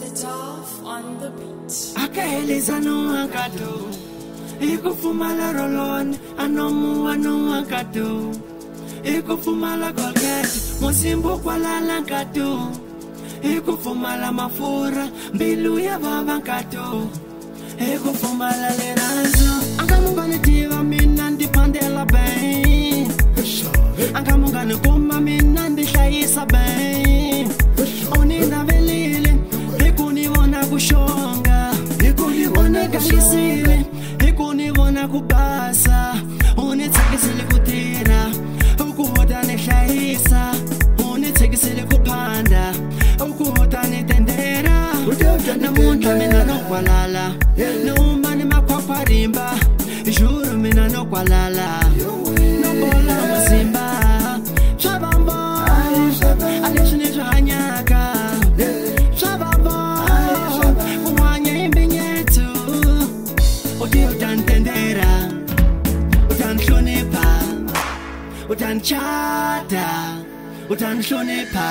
no akaheleza nowakado ikufumala rolon Anomu anomuwa nowakado kolget. golgeti musimbu kwalala nkado ikufumala mafura mbilu ya vava nkado ikufumala lirazo angamungonitiva mina pandela bei kubasa uni tsekisile kutira ukuhota ni hlayisa uni tsekisile kuphanda ukuhota ni tendera namuntlha mina no kwalala nouma ni makhwakhwarimba juru mina no kwalala yeah. utandendera utandihlonipha utandichada utandihlonipha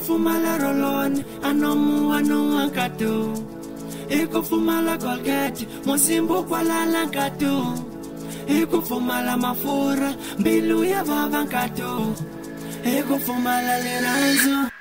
fumala rolon anomuwanuwankatu mosimbu kwa lalankatu. Eko fumala mafura bilu ya vavankatu fumala liranzo